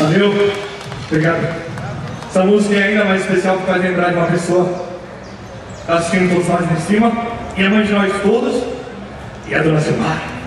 Valeu? Obrigado. Essa música é ainda mais especial porque faz lembrar de uma pessoa está assistindo todos nós de cima, e a é mãe de nós todos, e é a dona Silmar.